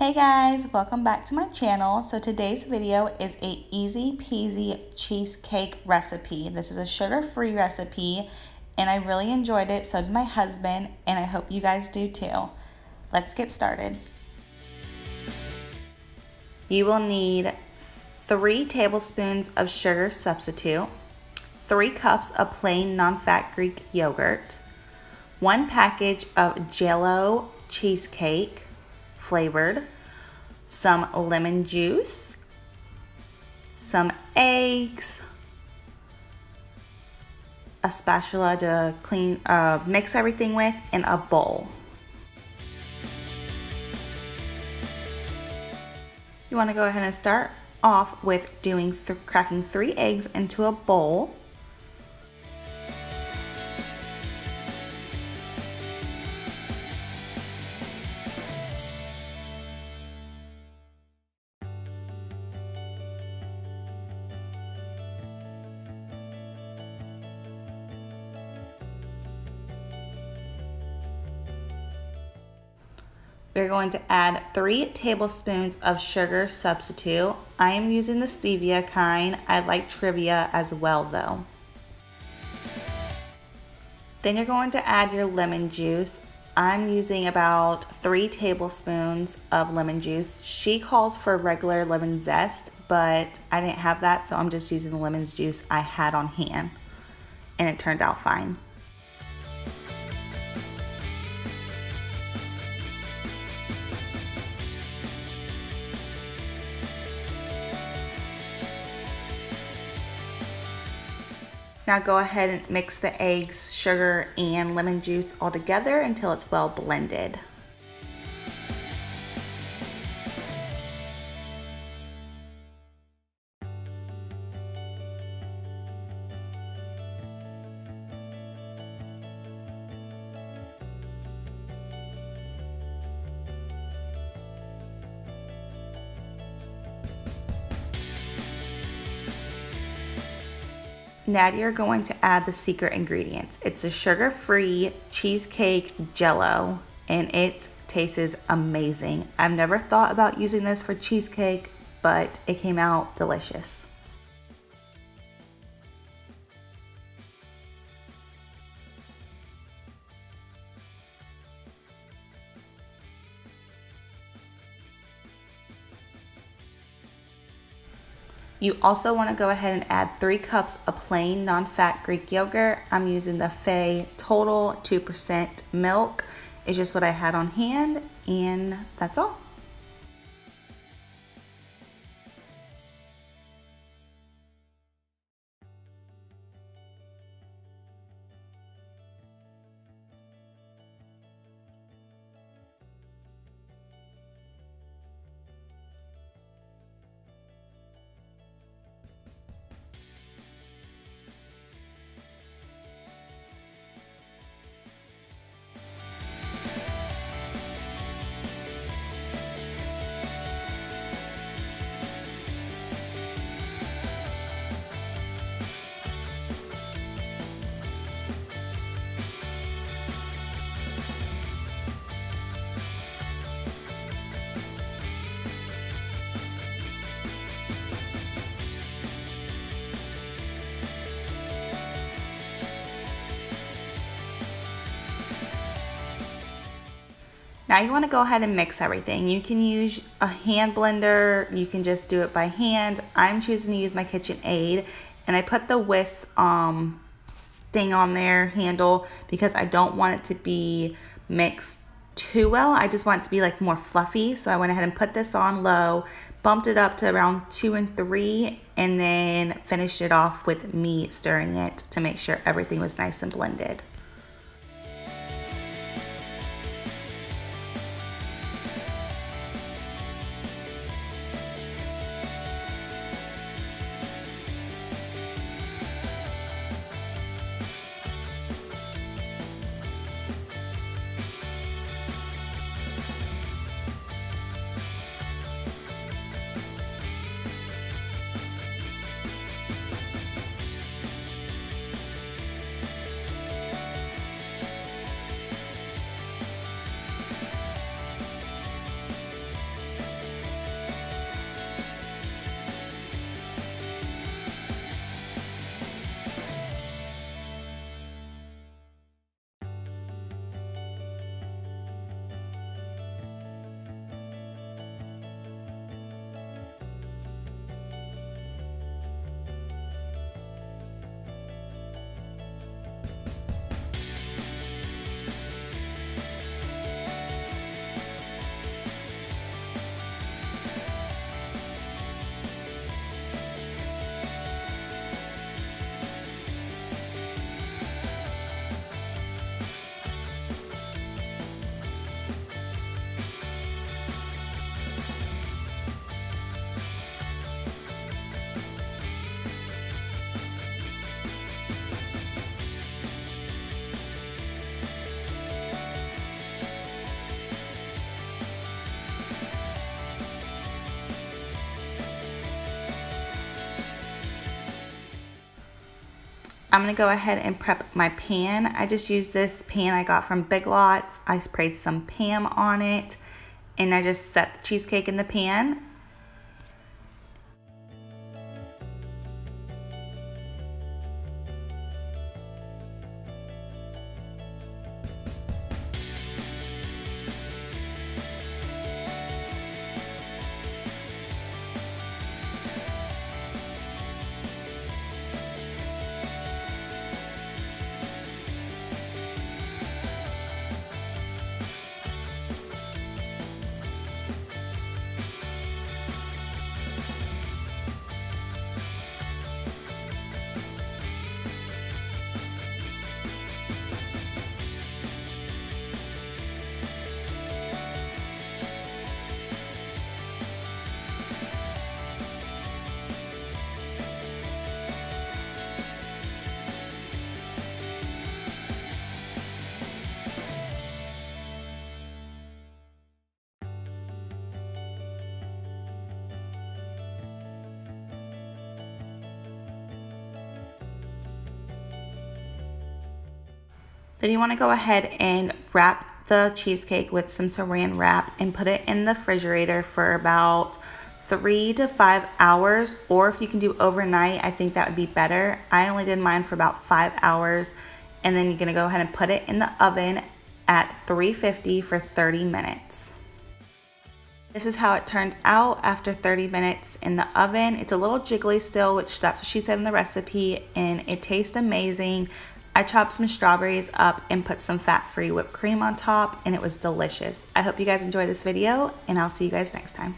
Hey guys, welcome back to my channel. So today's video is a easy peasy cheesecake recipe. This is a sugar-free recipe and I really enjoyed it. So did my husband and I hope you guys do too. Let's get started. You will need three tablespoons of sugar substitute, three cups of plain non-fat Greek yogurt, one package of Jello cheesecake, flavored, some lemon juice, some eggs, a spatula to clean, uh, mix everything with, and a bowl. You want to go ahead and start off with doing cracking three eggs into a bowl. We're going to add three tablespoons of sugar substitute. I am using the stevia kind. I like Truvia as well though. Then you're going to add your lemon juice. I'm using about three tablespoons of lemon juice. She calls for regular lemon zest, but I didn't have that, so I'm just using the lemon juice I had on hand, and it turned out fine. Now go ahead and mix the eggs, sugar, and lemon juice all together until it's well blended. Now you're going to add the secret ingredients. It's a sugar-free cheesecake jello and it tastes amazing. I've never thought about using this for cheesecake, but it came out delicious. You also want to go ahead and add three cups of plain non-fat Greek yogurt. I'm using the Fage Total 2% milk. It's just what I had on hand and that's all. Now you want to go ahead and mix everything. You can use a hand blender, you can just do it by hand. I'm choosing to use my KitchenAid and I put the whisk um, thing on there, handle, because I don't want it to be mixed too well. I just want it to be like more fluffy. So I went ahead and put this on low, bumped it up to around two and three, and then finished it off with me stirring it to make sure everything was nice and blended. I'm going to go ahead and prep my pan. I just used this pan I got from Big Lots. I sprayed some Pam on it and I just set the cheesecake in the pan Then you want to go ahead and wrap the cheesecake with some saran wrap and put it in the refrigerator for about three to five hours or if you can do overnight I think that would be better. I only did mine for about five hours and then you're gonna go ahead and put it in the oven at 350 for 30 minutes. This is how it turned out after 30 minutes in the oven. It's a little jiggly still which that's what she said in the recipe and it tastes amazing I chopped some strawberries up and put some fat-free whipped cream on top and it was delicious. I hope you guys enjoyed this video and I'll see you guys next time.